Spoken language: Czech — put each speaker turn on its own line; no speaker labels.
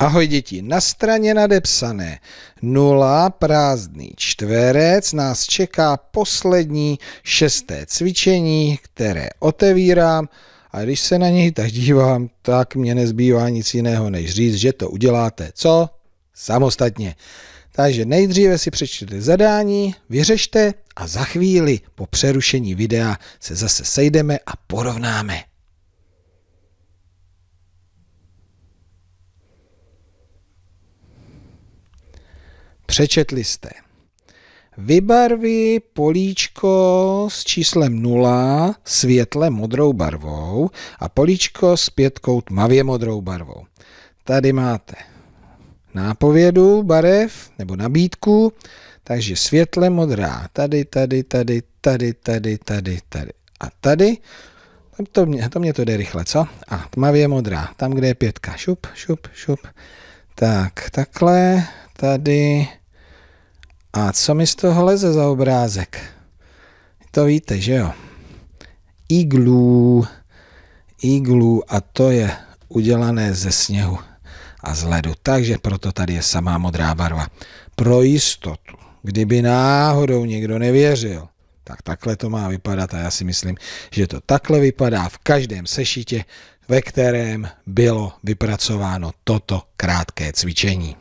Ahoj děti, na straně nadepsané nula prázdný čtverec nás čeká poslední šesté cvičení, které otevírám a když se na něj tak dívám, tak mě nezbývá nic jiného, než říct, že to uděláte co? Samostatně. Takže nejdříve si přečtěte zadání, vyřešte a za chvíli po přerušení videa se zase sejdeme a porovnáme. Přečetli jste. Vybarví políčko s číslem 0 světle modrou barvou a políčko s pětkou tmavě modrou barvou. Tady máte nápovědu barev nebo nabídku, takže světle modrá tady, tady, tady, tady, tady, tady, tady a tady. To mě, to mě to jde rychle, co? A tmavě modrá, tam, kde je pětka. Šup, šup, šup. Tak, takhle, tady, a co mi z toho leze za obrázek? To víte, že jo? Iglu, iglu a to je udělané ze sněhu a z ledu, takže proto tady je samá modrá barva. Pro jistotu, kdyby náhodou někdo nevěřil, tak takhle to má vypadat a já si myslím, že to takhle vypadá v každém sešitě, ve kterém bylo vypracováno toto krátké cvičení.